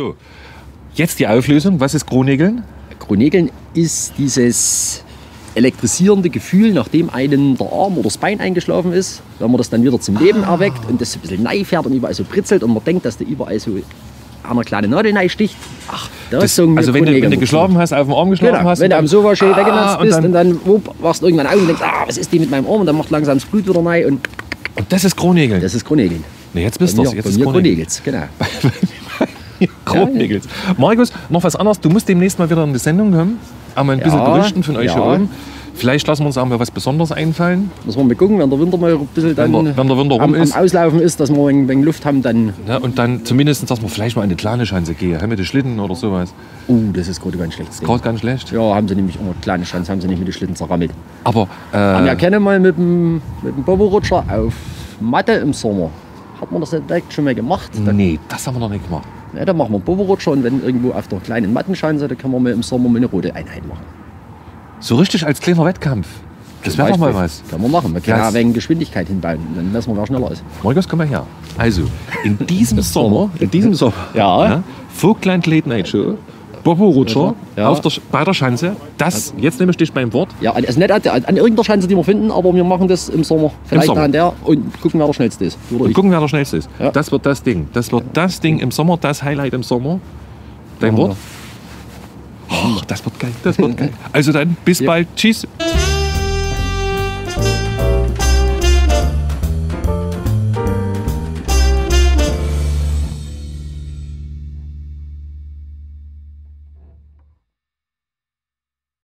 So, jetzt die Auflösung. Was ist Kronegeln? Kronegeln ist dieses elektrisierende Gefühl, nachdem einem der Arm oder das Bein eingeschlafen ist, wenn man das dann wieder zum Leben erweckt und das ein bisschen neu fährt und überall so britzelt und man denkt, dass der überall so einer kleinen Nadel sticht. Ach, Das, also wenn du, wenn du geschlafen hast, auf dem Arm geschlafen Genau, hast. wenn du am Sofa schön Ah, weggenatzt und bist dann- und dann wachst du irgendwann auf und denkst, ah, was ist die mit meinem Arm? Und dann macht langsam das Blut wieder neu und Und das ist Kronegeln. das ist Kronegeln. nee, jetzt bist du mir, Jetzt ist mir Kronegeln. Kronegels, genau. Kronegels. Markus, noch was anderes. Du musst demnächst mal wieder in die Sendung kommen. Einmal ein bisschen Ja, berichten von euch ja. hier oben. Vielleicht lassen wir uns auch mal was Besonderes einfallen. Muss man mal gucken, wenn der Winter mal ein bisschen dann Wenn der- wenn der Winter rum am, ist. am Auslaufen ist, dass wir ein wenig Luft haben, dann, Ja, und dann zumindest, dass wir vielleicht mal in eine kleine Schanze gehen. Wir die Schlitten oder sowas. uh, das ist gerade ganz schlecht. Gerade ganz schlecht. Ja, haben sie nämlich immer kleine Chance, haben sie nicht mit den Schlitten zerrammelt. Aber Haben ja äh, keine mal mit dem, mit dem Bobo-Rutscher auf Matte im Sommer. Hat man das direkt schon mal gemacht? Dann, nee, das haben wir noch nicht gemacht. Ja, dann machen wir einen Bobo-Rutscher und wenn irgendwo auf der kleinen Mattenschanze, da kann man mal im Sommer mal eine rote Einheit machen. So richtig als kleiner Wettkampf. Das wäre doch mal was. Kann man machen. Man kann Ja, ja, wegen Geschwindigkeit hinbauen. Dann messen wir, wer schneller ist. Markus, komm mal her. Also, in diesem Sommer, in diesem Sommer, Ja. Vogtland Late Night Show, Bobo Rutscher Ja. auf der, bei der Schanze. Das, jetzt nehme ich dich beim Wort. Ja, also nicht an, an irgendeiner Schanze, die wir finden, aber wir machen das im Sommer. Vielleicht Sommer. noch an der und gucken, wer der schnellste ist. Und ich. gucken, wer der schnellste ist. Ja. Das wird das Ding. Das wird das Ding im Sommer, das Highlight im Sommer. Dein Wort? Oh, das wird geil, das wird geil. Also dann, bis Ja. bald. Tschüss.